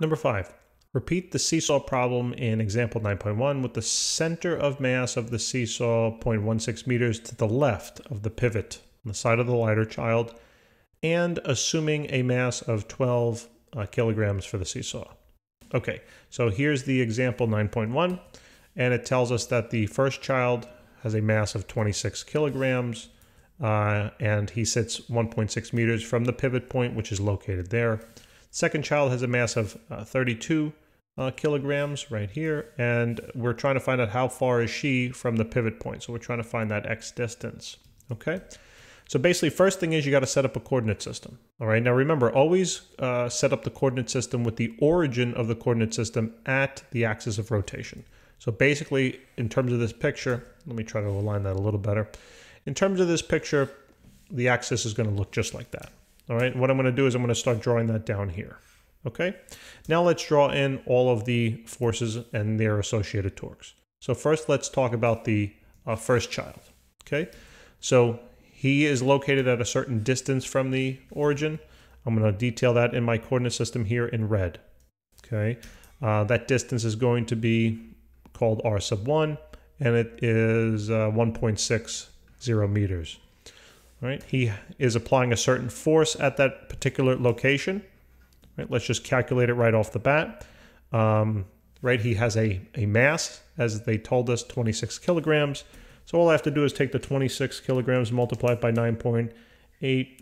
Number five, repeat the seesaw problem in example 9.1 with the center of mass of the seesaw 0.16 meters to the left of the pivot on the side of the lighter child and assuming a mass of 12 uh, kilograms for the seesaw. Okay, so here's the example 9.1, and it tells us that the first child has a mass of 26 kilograms, uh, and he sits 1.6 meters from the pivot point, which is located there. Second child has a mass of uh, 32 uh, kilograms right here, and we're trying to find out how far is she from the pivot point. So we're trying to find that x distance, okay? So basically, first thing is you got to set up a coordinate system. All right. Now remember, always uh, set up the coordinate system with the origin of the coordinate system at the axis of rotation. So basically, in terms of this picture, let me try to align that a little better. In terms of this picture, the axis is going to look just like that. All right. What I'm going to do is I'm going to start drawing that down here. Okay. Now let's draw in all of the forces and their associated torques. So first, let's talk about the uh, first child. Okay. So he is located at a certain distance from the origin. I'm going to detail that in my coordinate system here in red. Okay, uh, that distance is going to be called r sub 1, and it is uh, 1.60 meters. Right, he is applying a certain force at that particular location. Right, let's just calculate it right off the bat. Um, right, he has a, a mass, as they told us, 26 kilograms. So all I have to do is take the 26 kilograms, multiply it by 9.8,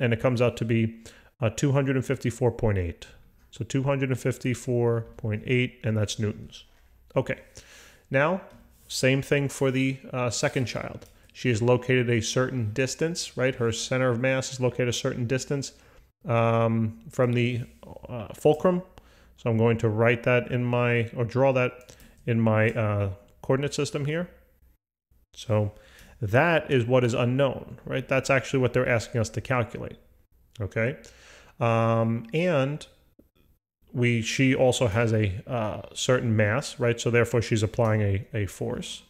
and it comes out to be uh, 254.8. So 254.8, and that's newtons. Okay, now same thing for the uh, second child. She is located a certain distance, right? Her center of mass is located a certain distance um, from the uh, fulcrum. So I'm going to write that in my, or draw that in my uh, coordinate system here. So that is what is unknown, right? That's actually what they're asking us to calculate. Okay. Um, and we she also has a uh, certain mass, right? So therefore she's applying a, a force.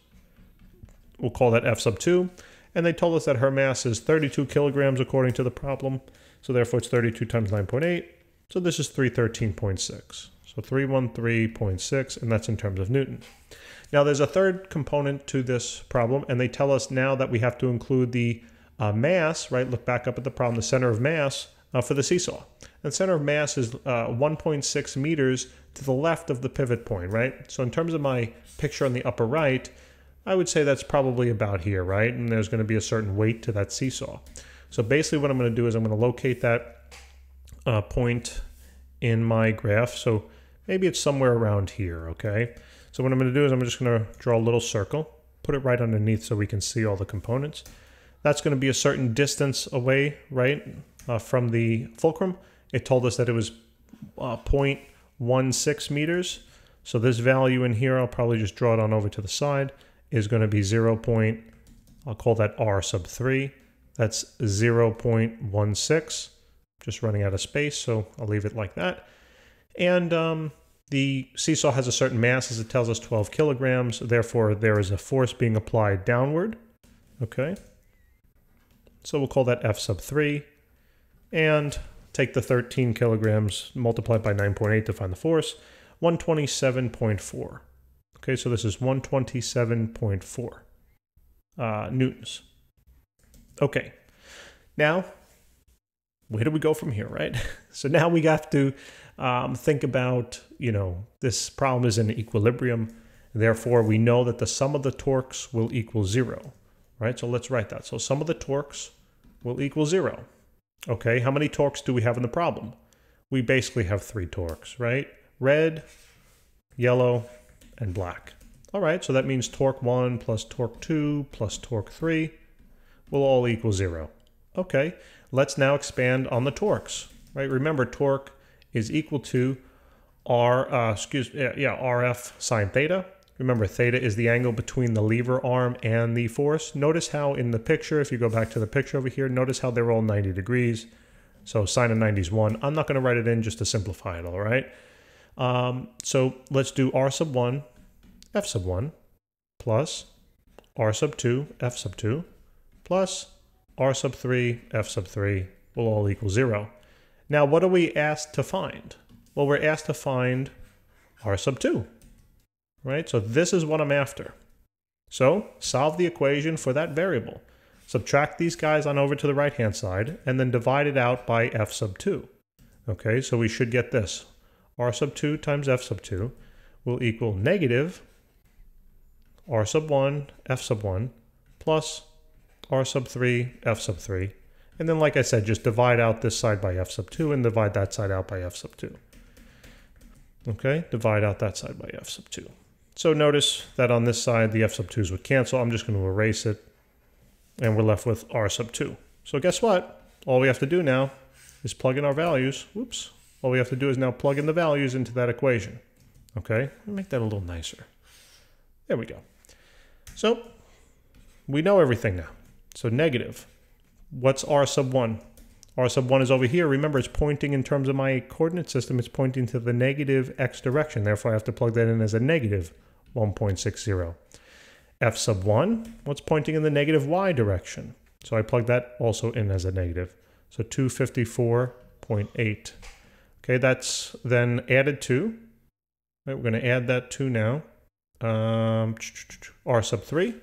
We'll call that F sub 2. And they told us that her mass is 32 kilograms according to the problem. So therefore it's 32 times 9.8. So this is 313.6. So 313.6, and that's in terms of Newton. Now there's a third component to this problem, and they tell us now that we have to include the uh, mass, right? Look back up at the problem, the center of mass uh, for the seesaw. And center of mass is uh, 1.6 meters to the left of the pivot point, right? So in terms of my picture on the upper right, I would say that's probably about here, right? And there's going to be a certain weight to that seesaw. So basically what I'm going to do is I'm going to locate that uh, point in my graph. So maybe it's somewhere around here, okay? So what I'm going to do is I'm just going to draw a little circle, put it right underneath so we can see all the components. That's going to be a certain distance away, right, uh, from the fulcrum. It told us that it was uh, 0.16 meters. So this value in here, I'll probably just draw it on over to the side, is going to be 0. Point, I'll call that R sub 3. That's 0 0.16, just running out of space, so I'll leave it like that. And um, the seesaw has a certain mass, as it tells us 12 kilograms. Therefore, there is a force being applied downward. Okay. So we'll call that F sub 3. And take the 13 kilograms, multiplied by 9.8 to find the force. 127.4. Okay, so this is 127.4 uh, newtons. Okay. Now, where do we go from here, right? so now we have to um, think about, you know, this problem is in equilibrium. Therefore, we know that the sum of the torques will equal zero, right? So let's write that. So sum of the torques will equal zero. Okay, how many torques do we have in the problem? We basically have three torques, right? Red, yellow, and black. All right, so that means torque 1 plus torque 2 plus torque 3 will all equal 0. Okay, let's now expand on the torques, right? Remember, torque is equal to R, uh, excuse yeah, yeah, RF sine theta. Remember, theta is the angle between the lever arm and the force. Notice how in the picture, if you go back to the picture over here, notice how they're all 90 degrees. So sine of 90 is 1. I'm not going to write it in just to simplify it, all right? Um, so let's do R sub 1, F sub 1, plus R sub 2, F sub 2, plus R sub 3, F sub 3 will all equal 0. Now, what are we asked to find? Well, we're asked to find r sub 2, right? So this is what I'm after. So solve the equation for that variable. Subtract these guys on over to the right-hand side, and then divide it out by f sub 2. Okay, so we should get this. R sub 2 times f sub 2 will equal negative r sub 1, f sub 1, plus r sub 3, f sub 3. And then, like I said, just divide out this side by f sub 2 and divide that side out by f sub 2. Okay, divide out that side by f sub 2. So notice that on this side, the f sub 2's would cancel. I'm just going to erase it. And we're left with r sub 2. So guess what? All we have to do now is plug in our values. Whoops. All we have to do is now plug in the values into that equation. Okay, make that a little nicer. There we go. So we know everything now. So negative. What's r sub 1? r sub 1 is over here. Remember, it's pointing in terms of my coordinate system. It's pointing to the negative x direction. Therefore, I have to plug that in as a negative 1.60. f sub 1, what's pointing in the negative y direction? So I plug that also in as a negative. So 254.8. Okay, that's then added to. Right, we're going to add that to now. Um, r sub 3.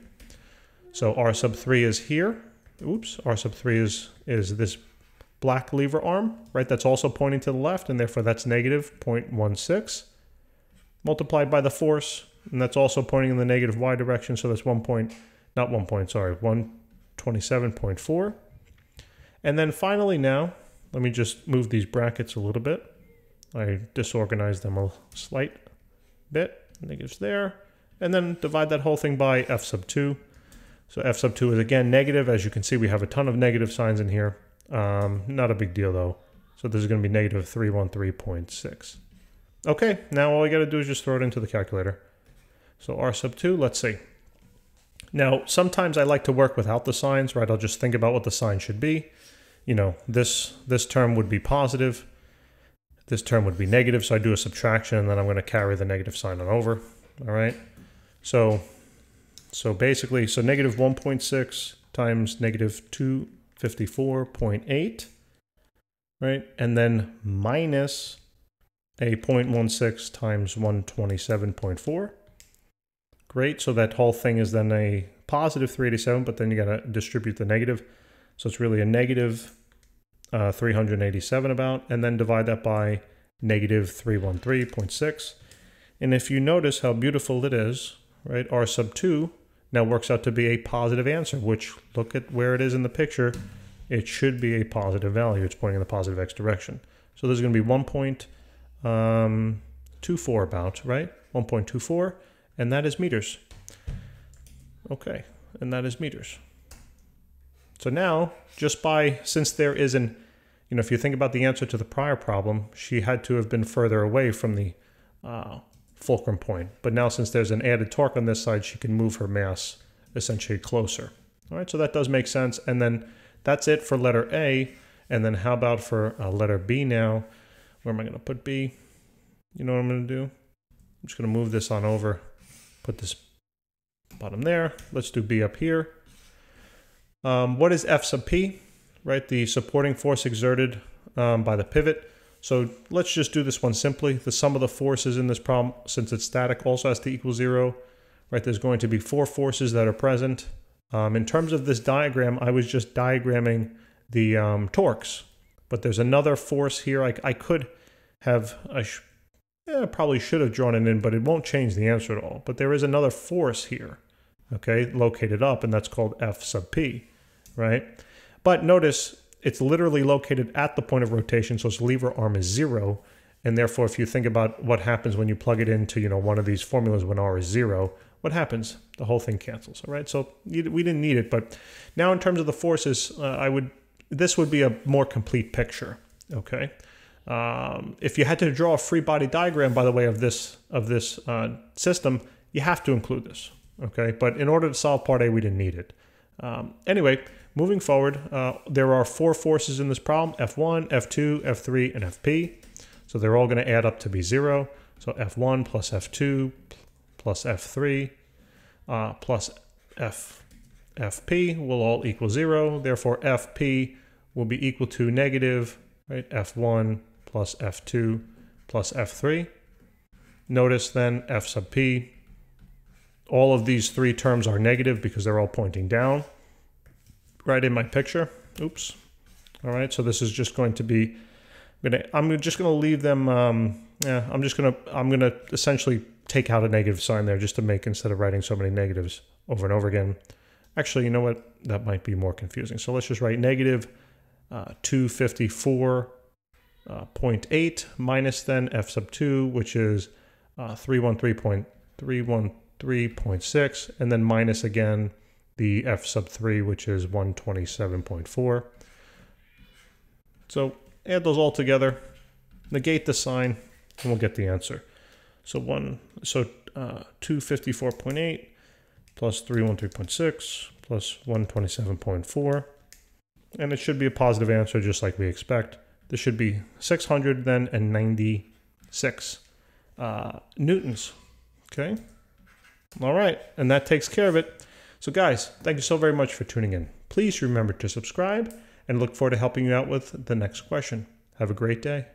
So r sub 3 is here. Oops, r sub 3 is, is this black lever arm, right? That's also pointing to the left, and therefore that's negative 0.16 multiplied by the force, and that's also pointing in the negative y direction, so that's 1 point, not 1 point, sorry, 127.4. And then finally now, let me just move these brackets a little bit. I disorganized them a slight bit, negatives there, and then divide that whole thing by f sub 2. So f sub 2 is again negative. As you can see, we have a ton of negative signs in here. Um, not a big deal though. So this is going to be negative 313.6. Okay, now all you got to do is just throw it into the calculator. So r sub 2, let's see. Now, sometimes I like to work without the signs, right? I'll just think about what the sign should be. You know, this, this term would be positive. This term would be negative, so I do a subtraction, and then I'm going to carry the negative sign on over. All right? So so basically, so negative 1.6 times negative 254.8, right? And then minus a 0.16 times 127.4. Great, so that whole thing is then a positive 387, but then you got to distribute the negative. So it's really a negative, uh, 387 about, and then divide that by negative 313.6. And if you notice how beautiful it is, right, r sub 2 now works out to be a positive answer, which look at where it is in the picture. It should be a positive value. It's pointing in the positive x direction. So there's going to be 1.24 um, about, right? 1.24, and that is meters. Okay, and that is meters. So now, just by, since there is an, you know, if you think about the answer to the prior problem, she had to have been further away from the uh, fulcrum point. But now since there's an added torque on this side, she can move her mass essentially closer. All right, so that does make sense. And then that's it for letter A. And then how about for uh, letter B now? Where am I going to put B? You know what I'm going to do? I'm just going to move this on over, put this bottom there. Let's do B up here. Um, what is F sub P? Right, the supporting force exerted um, by the pivot. So let's just do this one simply. The sum of the forces in this problem, since it's static, also has to equal zero. Right, there's going to be four forces that are present. Um, in terms of this diagram, I was just diagramming the um, torques, but there's another force here. I, I could have, I sh probably should have drawn it in, but it won't change the answer at all. But there is another force here, okay, located up, and that's called F sub P, right? But notice it's literally located at the point of rotation, so its lever arm is zero. And therefore, if you think about what happens when you plug it into, you know, one of these formulas when R is zero, what happens? The whole thing cancels, all right? So we didn't need it, but now in terms of the forces, uh, I would, this would be a more complete picture, okay? Um, if you had to draw a free body diagram, by the way, of this, of this uh, system, you have to include this, okay? But in order to solve part A, we didn't need it. Um, anyway, Moving forward, uh, there are four forces in this problem, F1, F2, F3, and Fp. So they're all going to add up to be zero. So F1 plus F2 plus F3 uh, plus F, Fp will all equal zero. Therefore, Fp will be equal to negative, right, F1 plus F2 plus F3. Notice then F sub P. All of these three terms are negative because they're all pointing down. Right in my picture. Oops. All right, so this is just going to be, I'm, gonna, I'm just going to leave them, um, yeah, I'm just going to, I'm to essentially take out a negative sign there just to make, instead of writing so many negatives over and over again. Actually, you know what? That might be more confusing. So let's just write negative uh, 254 uh, minus then f sub 2, which is uh, 313.313.6, and then minus again the f sub 3, which is 127.4. So add those all together, negate the sign, and we'll get the answer. So one, so uh, 254.8 plus 313.6 plus 127.4. And it should be a positive answer just like we expect. This should be 600 then and 96 uh, newtons. Okay. All right. And that takes care of it. So guys, thank you so very much for tuning in. Please remember to subscribe and look forward to helping you out with the next question. Have a great day.